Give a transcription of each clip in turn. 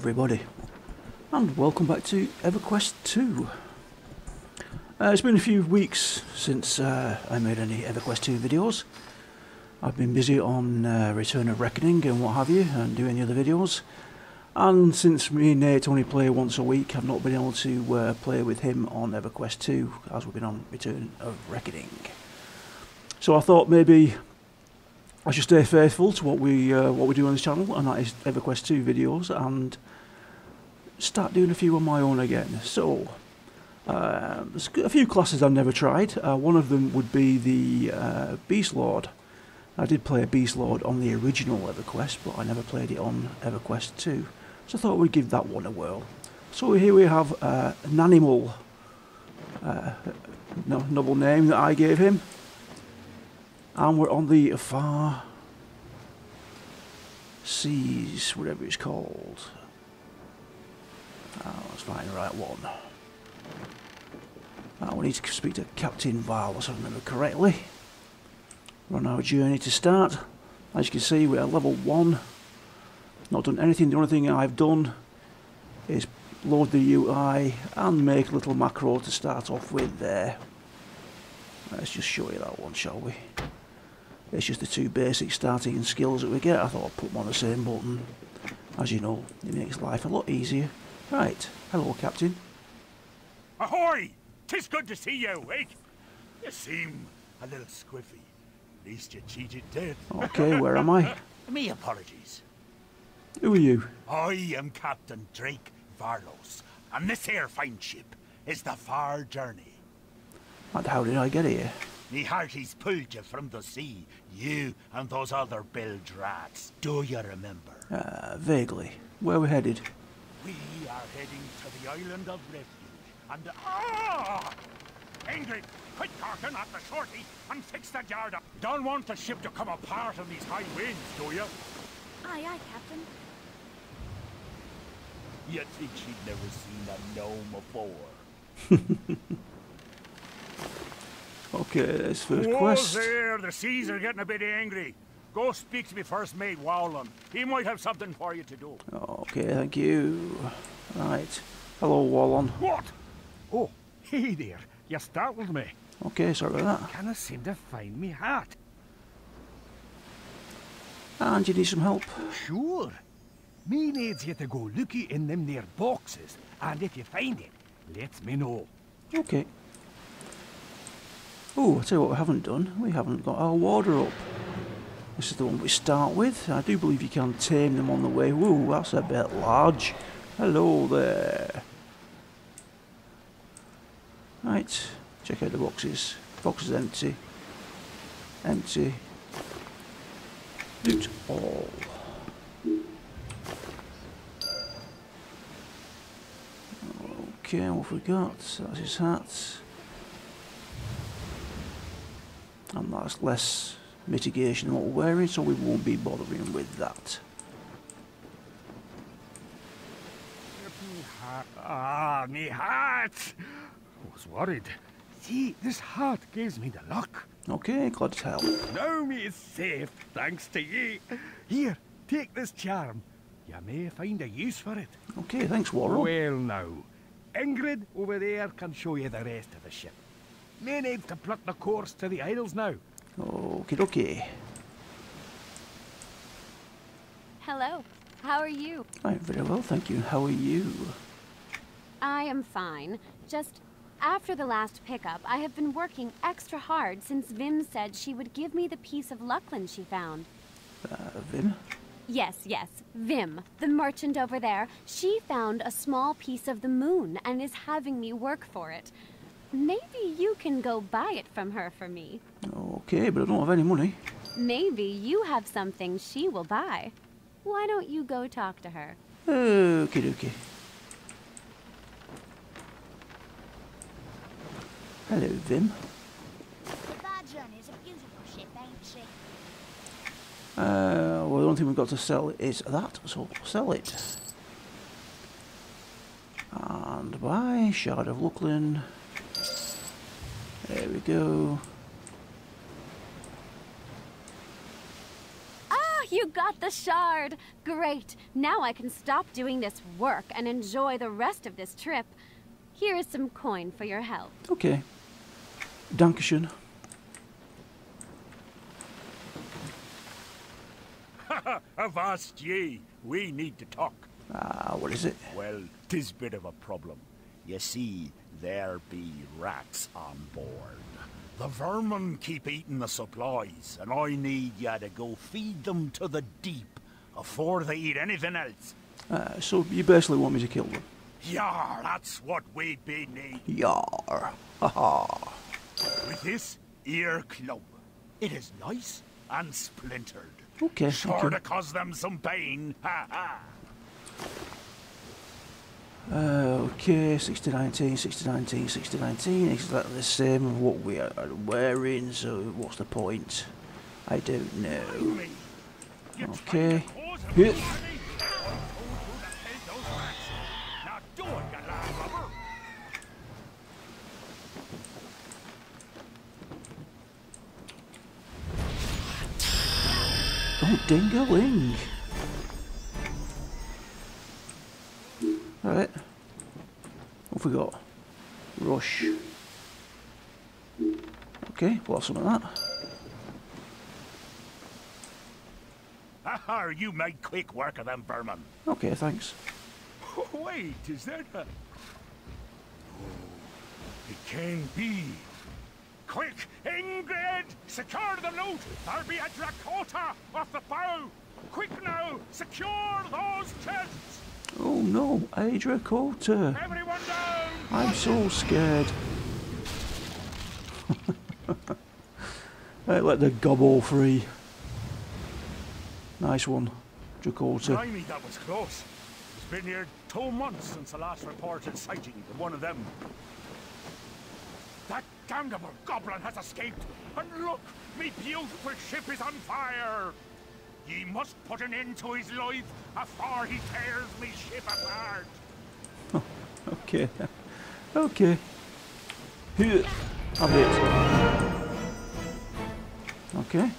Everybody and welcome back to EverQuest 2. Uh, it's been a few weeks since uh, I made any EverQuest 2 videos. I've been busy on uh, Return of Reckoning and what have you and doing the other videos and since me and Nate only play once a week I've not been able to uh, play with him on EverQuest 2 as we've been on Return of Reckoning. So I thought maybe I should stay faithful to what we uh, what we do on this channel, and that is EverQuest 2 videos, and start doing a few on my own again. So, uh, there's a few classes I've never tried. Uh, one of them would be the uh, Beastlord. I did play a Beastlord on the original EverQuest, but I never played it on EverQuest 2. So I thought we'd give that one a whirl. So here we have uh, an animal, uh, no, noble name that I gave him. And we're on the far seas, whatever it's called. Oh, let's find the right one. Oh, we need to speak to Captain Viles, if I remember correctly. We're on our journey to start. As you can see, we're at level 1. Not done anything, the only thing I've done is load the UI and make a little macro to start off with there. Let's just show you that one, shall we? It's just the two basic starting skills that we get. I thought I'd put them on the same button. As you know, it makes life a lot easier. Right, hello Captain. Ahoy! Tis good to see you, Wake. You seem a little squiffy. At least you cheated dead. Okay, where am I? Me apologies. Who are you? I am Captain Drake Varlos, and this here fine ship is the Far Journey. And how did I get here? Me hearties pulled you from the sea, you and those other bilge rats. Do you remember? Uh, vaguely. Where we headed? We are heading to the island of refuge, and ah! Ingrid, quit talking at the shorty and fix that yard up. Don't want the ship to come apart in these high winds, do you? Aye, aye, Captain. You think she'd never seen a gnome before? Okay, this first Whoa quest. there, the seas are getting a bit angry. Go speak to me first mate, Waulon. Um, he might have something for you to do. Okay, thank you. Right. Hello, Waulon. What? Oh, hey there. You startled me. Okay, sorry about that. Can I seem to find me hat? And you need some help. Sure. Me needs you to go looky in them there boxes, and if you find it, let me know. Okay. Oh, I'll tell you what we haven't done. We haven't got our water up. This is the one we start with. I do believe you can tame them on the way. Whoa, that's a bit large. Hello there. Right, check out the boxes. Box is empty. Empty. Loot all. Okay, what have we got? That's his hat. And that's less mitigation what we're wearing, so we won't be bothering with that. Ah, me hat! I was worried. See, this hat gives me the luck. Okay, glad to help. Now me is safe, thanks to ye. Here, take this charm. You may find a use for it. Okay, thanks, Warren. Well now, Ingrid over there can show you the rest of the ship. May need to plot the course to the Isles now. Okie dokie. Hello. How are you? I'm very well, thank you. How are you? I am fine. Just after the last pickup, I have been working extra hard since Vim said she would give me the piece of Luclin she found. Uh, Vim? Yes, yes, Vim, the merchant over there. She found a small piece of the moon and is having me work for it. Maybe you can go buy it from her for me. Okay, but I don't have any money. Maybe you have something she will buy. Why don't you go talk to her? Okie dokie. Hello, Vim. The Bad Journey is a beautiful ship, ain't she? Uh, well, the only thing we've got to sell is that, so sell it. And buy Shard of Luclin. There we go. Ah, You got the shard! Great! Now I can stop doing this work and enjoy the rest of this trip. Here is some coin for your help. Okay. Dankeschön. Avast ye, we need to talk. Ah, what is it? Well, tis bit of a problem. You see, there be rats on board. The vermin keep eating the supplies, and I need ya to go feed them to the deep afore they eat anything else. Uh, so you basically want me to kill them? Yar, that's what we'd be need. Yar. Haha. With this ear club. It is nice and splintered. Okay, Sure okay. to cause them some pain. Ha ha. Uh, okay, 6019, 6019, 6019, exactly the same as what we are wearing, so what's the point? I don't know. Okay. trying to cause a Yeah. party? I told you to kill those rats. Now do it, you landlubber. Oh, dingaling. Right. What have we got? Rush. Okay, well, some of that. Ah, you made quick work of them vermin. Okay, thanks. Wait, is that a... Oh, it can be. Quick, Ingrid! Secure the loot! There'll be a Drakota off the bow! Quick now! Secure those chests! Oh no, a Drakota. Everyone down! I'm so scared. right, let the gobble free. Nice one, Drakota. Blimey, that was close. It's been here two months since the last reported sighting of one of them. That damnable goblin has escaped! And look, me beautiful ship is on fire! Ye must put an end to his life afore he tears me ship apart! Okay. Okay. Here. Have it. Okay.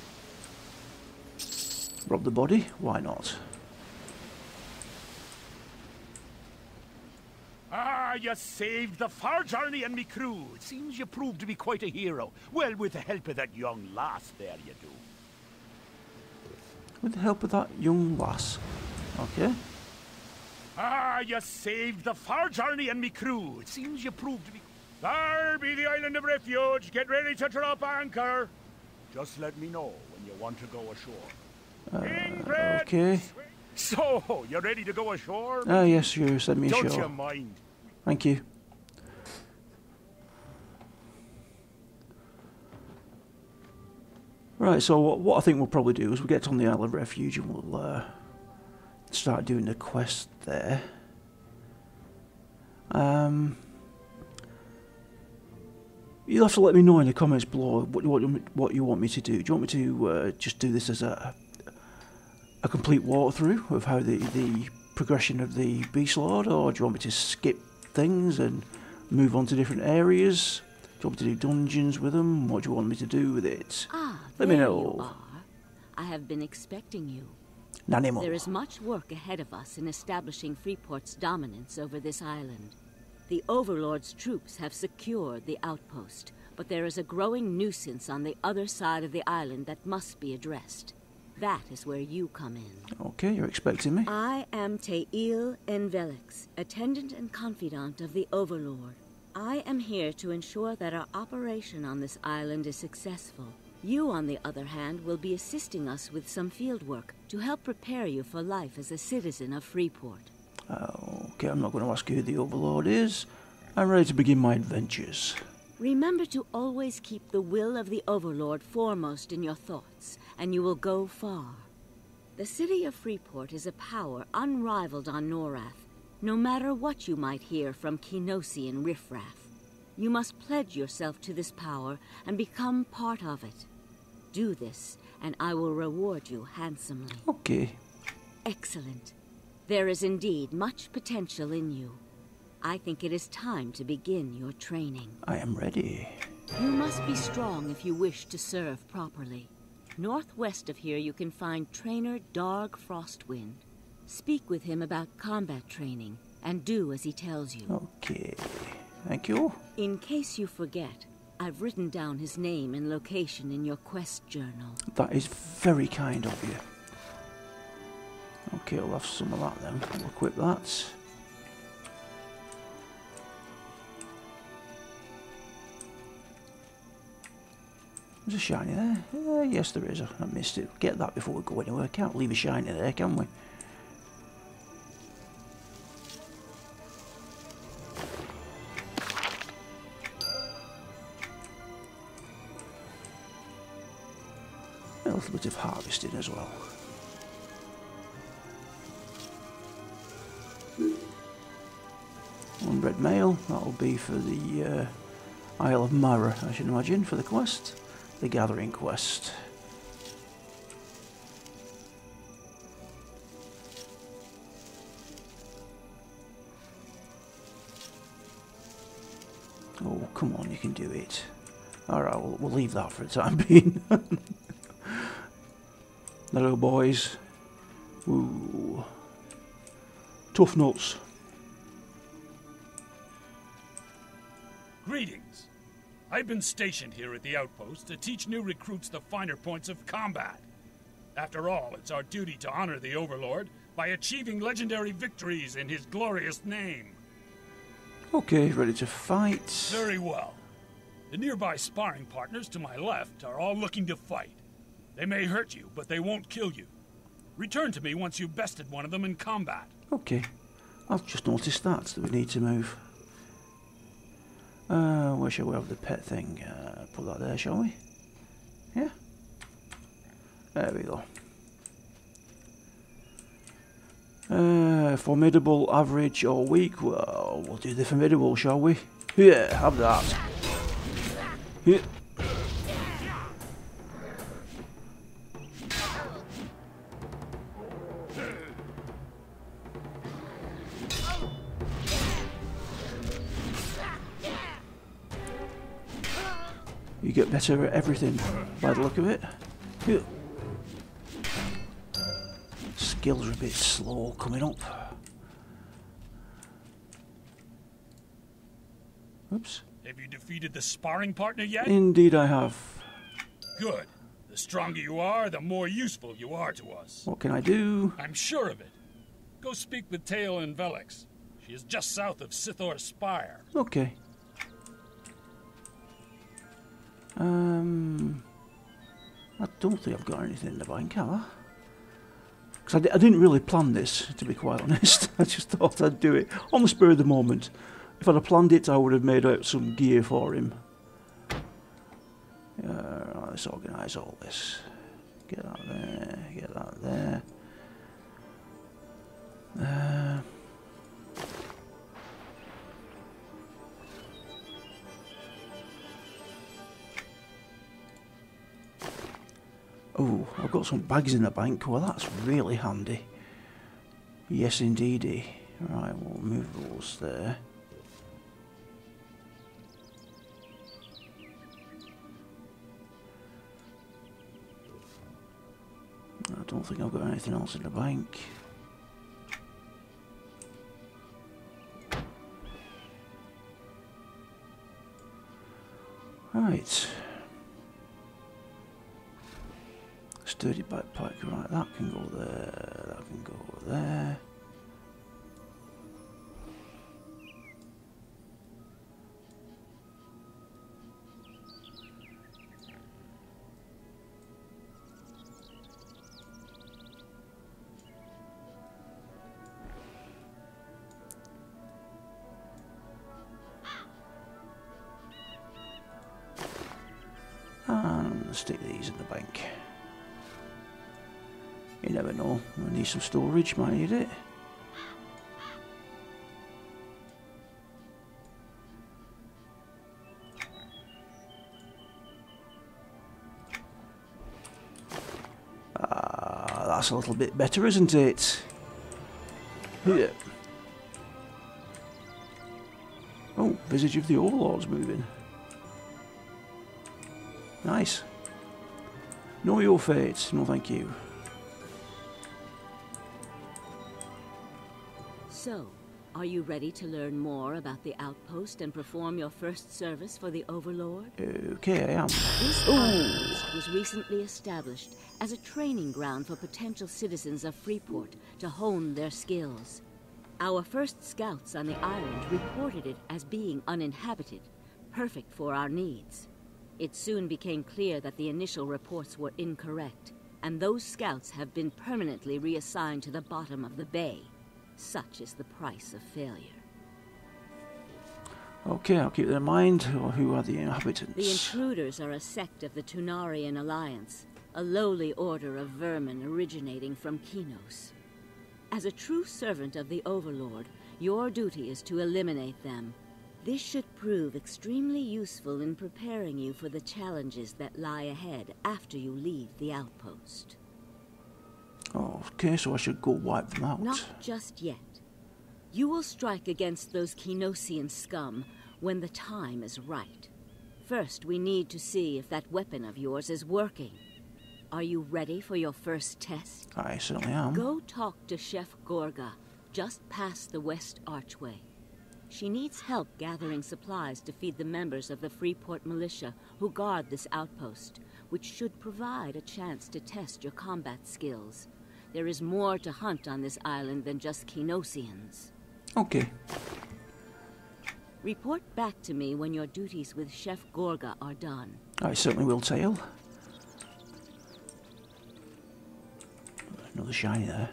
Rob the body? Why not? Ah, you saved the far journey and me crew. It seems you proved to be quite a hero. Well, with the help of that young lass there, you do. With the help of that young lass. Okay. Ah, you saved the far journey and me crew. It seems you proved to be. There be the island of refuge. Get ready to drop anchor. Just let me know when you want to go ashore. Ingrid! okay. So, you ready to go ashore? Ah, yes, you sent me Don't ashore. you mind? Thank you. Right, so what, what I think we'll probably do is we'll get on the Isle of Refuge and we'll uh, start doing the quest there. Um, you'll have to let me know in the comments below what, what, what you want me to do. Do you want me to uh, just do this as a a complete walkthrough of how the, the progression of the Beastlord, or do you want me to skip things and move on to different areas? Do you want me to do dungeons with them? What do you want me to do with it? Ah, Let me know. you are. I have been expecting you. There is much work ahead of us in establishing Freeport's dominance over this island. The Overlord's troops have secured the outpost, but there is a growing nuisance on the other side of the island that must be addressed. That is where you come in. Okay, you're expecting me. I am Tayil N'Velex, attendant and confidant of the Overlord. I am here to ensure that our operation on this island is successful. You, on the other hand, will be assisting us with some field work to help prepare you for life as a citizen of Freeport. Okay, I'm not going to ask you who the Overlord is. I'm ready to begin my adventures. Remember to always keep the will of the Overlord foremost in your thoughts, and you will go far. The city of Freeport is a power unrivaled on Norrath, no matter what you might hear from Qeynosian riffraff. You must pledge yourself to this power and become part of it. Do this, and I will reward you handsomely. Okay. Excellent. There is indeed much potential in you. I think it is time to begin your training. I am ready. You must be strong if you wish to serve properly. Northwest of here, you can find trainer Darg Frostwind. Speak with him about combat training, and do as he tells you. Okay. Thank you. In case you forget, I've written down his name and location in your quest journal. That is very kind of you. Okay, we'll have some of that then. We'll equip that. There's a shiny there. Uh, yes, there is. I missed it. Get that before we go anywhere. Can't leave a shiny there, can we? A little bit of harvesting as well. Be for the uh, Isle of Mara, I should imagine, for the quest. The Gathering quest. Oh, come on, you can do it. Alright, we'll, we'll leave that for the time being. Hello, boys. Ooh. Tough nuts. Greetings. I've been stationed here at the outpost to teach new recruits the finer points of combat. After all, it's our duty to honor the Overlord by achieving legendary victories in his glorious name. Okay, ready to fight. Very well. The nearby sparring partners to my left are all looking to fight. They may hurt you, but they won't kill you. Return to me once you've bested one of them in combat. Okay. I've just noticed that, that we need to move. Uh, where shall we have the pet thing? Uh, put that there, shall we? Yeah? There we go. Uh, formidable, average, or weak? Well, we'll do the formidable, shall we? Yeah, have that. Yeah. You get better at everything by the look of it. Skills are a bit slow coming up. Oops. Have you defeated the sparring partner yet? Indeed I have. Good. The stronger you are, the more useful you are to us. What can I do? I'm sure of it. Go speak with Tayil N'Velex. She is just south of Sithor Spire. Okay. Um, I don't think I've got anything in the bank, have I? Because I, di- I didn't really plan this, to be quite honest. I just thought I'd do it on the spur of the moment. If I'd have planned it, I would have made out some gear for him. Uh, let's organise all this. Get that there, get that there. Uh, Oh, I've got some bags in the bank. Well, that's really handy. Yes, indeedy. Eh? Right, we'll move those there. I don't think I've got anything else in the bank. Right. Sturdy backpack, right, that can go there, that can go there. Stick these in the bank. You never know. I need some storage, might need it. Ah, that's a little bit better, isn't it? Yeah. Oh, Visage of the Overlord's moving. Nice. Know your fate. No, thank you. So, are you ready to learn more about the outpost and perform your first service for the Overlord? Okay, I am. This outpost was recently established as a training ground for potential citizens of Freeport to hone their skills. Our first scouts on the island reported it as being uninhabited, perfect for our needs. It soon became clear that the initial reports were incorrect, and those scouts have been permanently reassigned to the bottom of the bay. Such is the price of failure. Okay, I'll keep that in mind. Who are the inhabitants? The intruders are a sect of the Tunarian Alliance, a lowly order of vermin originating from Qeynos. As a true servant of the Overlord, your duty is to eliminate them. This should prove extremely useful in preparing you for the challenges that lie ahead after you leave the outpost. Oh, okay, so I should go wipe them out. Not just yet. You will strike against those Qeynosian scum when the time is right. First, we need to see if that weapon of yours is working. Are you ready for your first test? I certainly am. Go talk to Chef Gorga, just past the west archway. She needs help gathering supplies to feed the members of the Freeport militia who guard this outpost, which should provide a chance to test your combat skills. There is more to hunt on this island than just Qeynosians. Okay. Report back to me when your duties with Chef Gorga are done. I certainly will, Tayil. Another shiny there.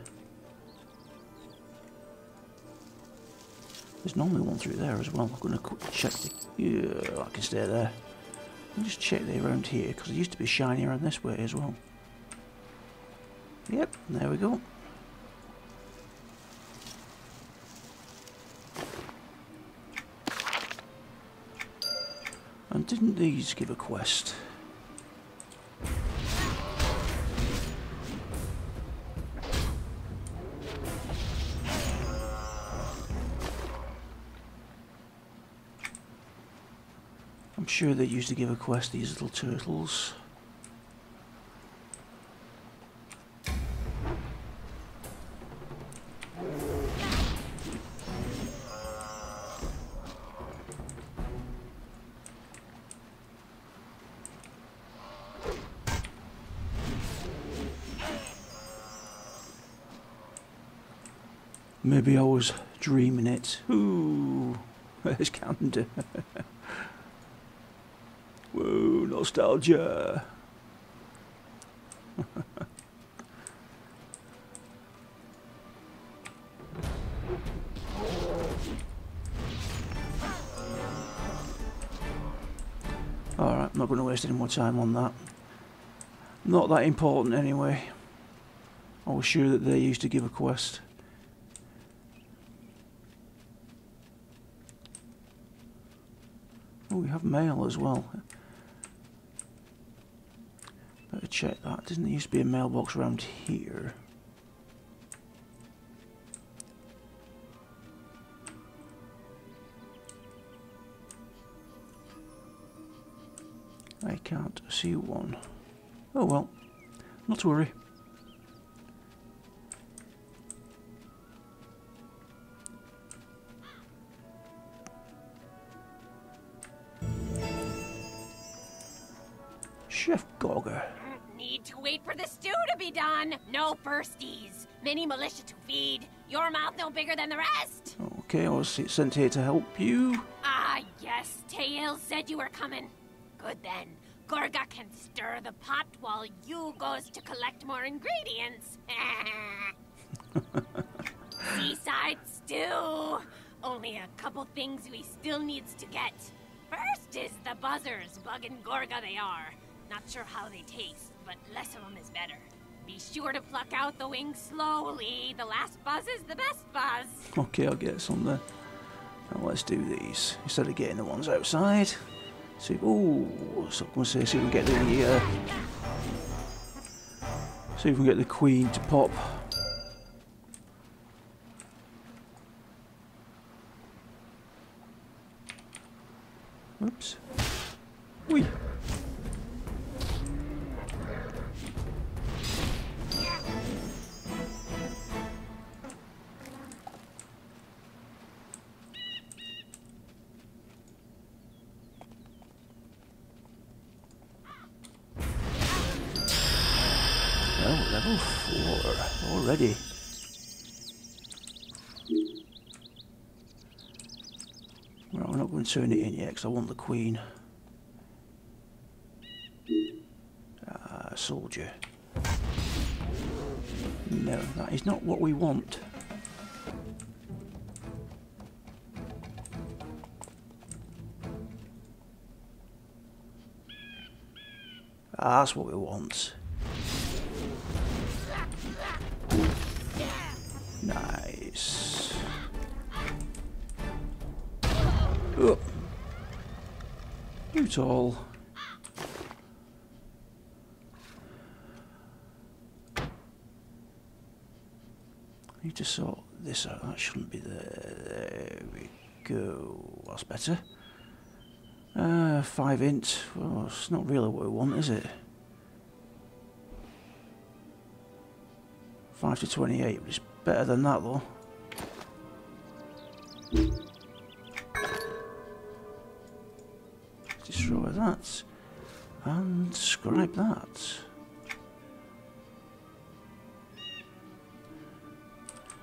There's normally one through there as well. I'm going to check the... Yeah, I can stay there. I'll just check the around here, because it used to be shiny around this way as well. Yep, there we go. And didn't these give a quest? I'm sure they used to give a quest, these little turtles. Maybe I was dreaming it. Ooh, there's Canada. Whoa, nostalgia. Alright, I'm not going to waste any more time on that. Not that important anyway. I was sure that they used to give a quest. Oh, we have mail as well. Better check that. Didn't there used to be a mailbox around here? I can't see one. Oh well, not to worry. No firsties. Many militia to feed. Your mouth no bigger than the rest. Okay, I was sent here to help you. Ah, yes. Tails said you were coming. Good then. Gorga can stir the pot while you goes to collect more ingredients. Seaside stew. Only a couple things we still needs to get. First is the buzzers, bug and Gorga they are. Not sure how they taste, but less of them is better. Be sure to pluck out the wings slowly. The last buzz is the best buzz. Okay, I'll get some there. Now let's do these. Instead of getting the ones outside. See, oh, so I'm see if we can get the, uh, see if we can get the queen to pop. Oops. Wee. Level 4 already. Right, we're not going to turn it in yet because I want the Queen. Ah, soldier. No, that is not what we want. Ah, that's what we want. You tall. Need to sort this out. That shouldn't be there. There we go. That's better. Uh, five inch. Well, it's not really what we want, is it? Five to twenty-eight. It's better than that, though. Scribe that.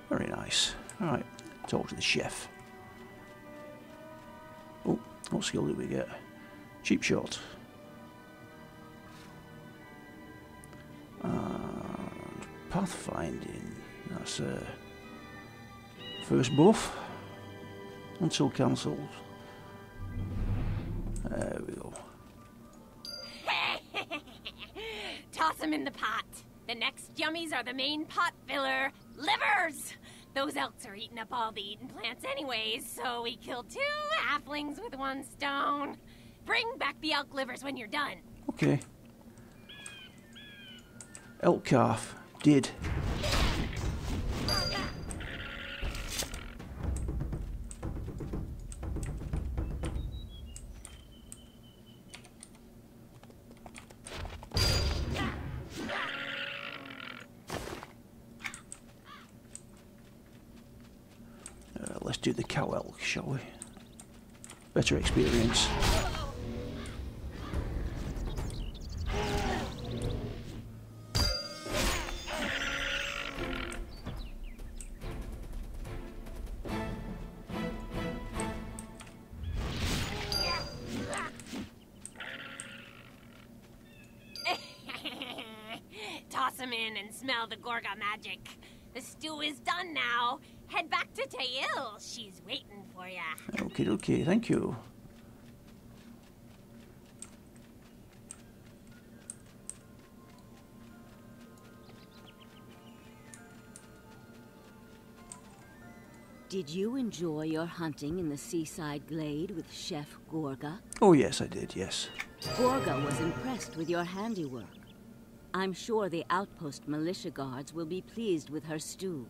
Very nice. Alright, talk to the chef. Oh, what skill did we get? Cheap shot. And pathfinding. That's uh, first buff. Until cancelled. There we go. Them in the pot. The next yummies are the main pot filler livers. Those elks are eating up all the eating plants anyways, so we killed two halflings with one stone. Bring back the elk livers when you're done. Okay. Elk calf. Did. Shall we? Better experience. Toss them in and smell the Gorga magic. The stew is done now. Head back to Tayil. She's waiting for ya. Okay, okay, thank you. Did you enjoy your hunting in the seaside glade with Chef Gorga? Oh, yes, I did, yes. Gorga was impressed with your handiwork. I'm sure the outpost militia guards will be pleased with her stew,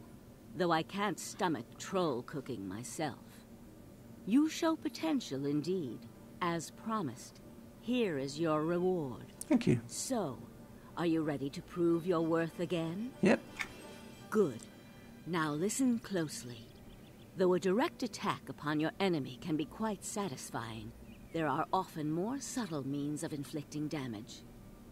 though I can't stomach troll cooking myself. You show potential indeed. As promised, here is your reward. Thank you. So, are you ready to prove your worth again? Yep. Good. Now listen closely. Though a direct attack upon your enemy can be quite satisfying, there are often more subtle means of inflicting damage.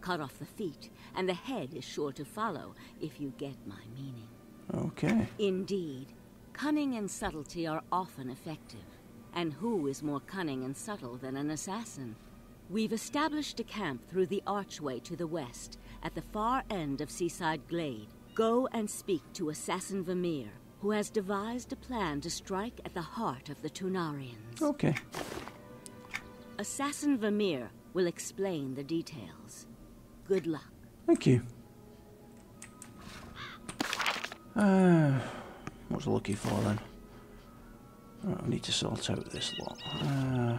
Cut off the feet, and the head is sure to follow, if you get my meaning. Okay. Indeed, cunning and subtlety are often effective. And who is more cunning and subtle than an assassin? We've established a camp through the archway to the west, at the far end of Seaside Glade. Go and speak to Assassin Vermeer, who has devised a plan to strike at the heart of the Tunarians. Okay. Assassin Vermeer will explain the details. Good luck. Thank you. Uh, what's lucky for then? Right, I need to sort out this lot. Uh,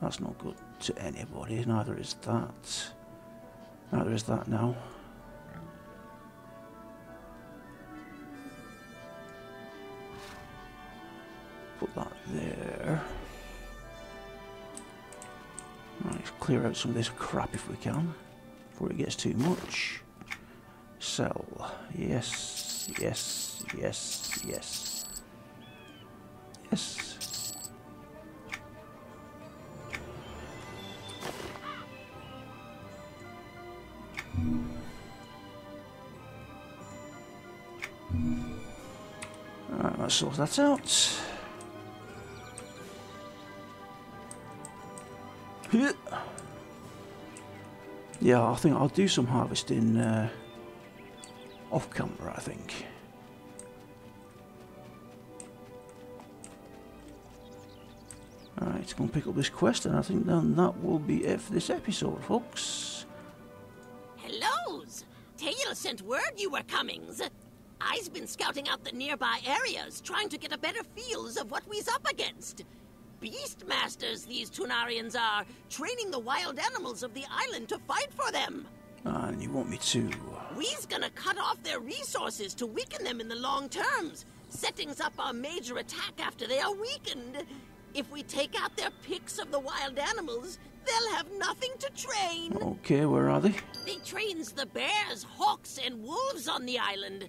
that's not good to anybody. Neither is that. Neither is that now. Put that there. Right, let's clear out some of this crap if we can, before it gets too much. Sell. Yes, yes, yes, yes. Yes. Alright, let's sort that out. Yeah, I think I'll do some harvesting uh, off camera, I think. Alright, go and pick up this quest, and I think then that will be it for this episode, folks. Hellos! Tayil sent word you were comings. I's been scouting out the nearby areas, trying to get a better feels of what we's up against. Beastmasters, these Tunarians are, training the wild animals of the island to fight for them. Ah, and you want me to? We's gonna cut off their resources to weaken them in the long terms, settings up our major attack after they are weakened. If we take out their picks of the wild animals, they'll have nothing to train. Okay, where are they? They trains the bears, hawks, and wolves on the island.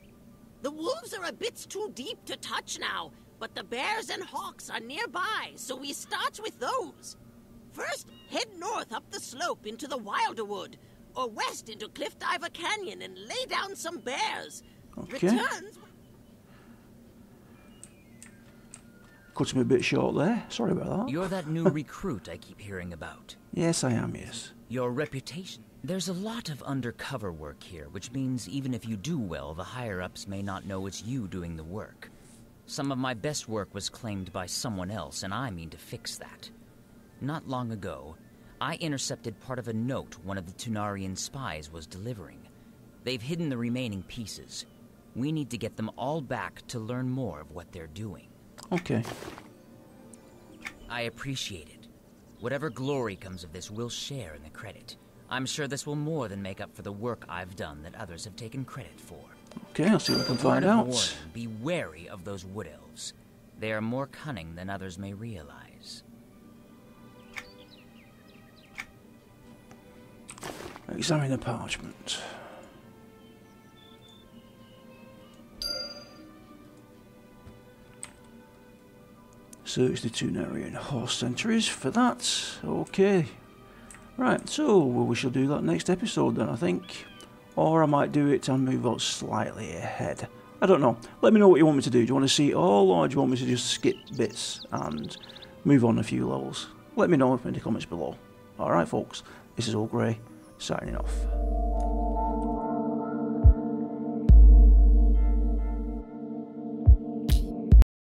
The wolves are a bit too deep to touch now, but the bears and hawks are nearby, so we start with those. First, head north up the slope into the Wilderwood, or west into Cliff Diver Canyon and lay down some bears. Okay. Returns Cut me a bit short there. Sorry about that. You're that new recruit I keep hearing about. Yes, I am, yes. Your reputation. There's a lot of undercover work here, which means even if you do well, the higher ups may not know it's you doing the work. Some of my best work was claimed by someone else, and I mean to fix that. Not long ago, I intercepted part of a note one of the Tunarian spies was delivering. They've hidden the remaining pieces. We need to get them all back to learn more of what they're doing. Okay. I appreciate it. Whatever glory comes of this, we'll share in the credit. I'm sure this will more than make up for the work I've done that others have taken credit for. Okay, I'll see what I can find out. warning, be wary of those wood elves. They are more cunning than others may realize. Examine the parchment. Search the Tunarian horse centuries for that. Okay. Right, so we shall do that next episode then, I think. Or I might do it and move on slightly ahead. I don't know. Let me know what you want me to do. Do you want to see it all, or do you want me to just skip bits and move on a few levels? Let me know in the comments below. Alright, folks, this is Olgrey, signing off.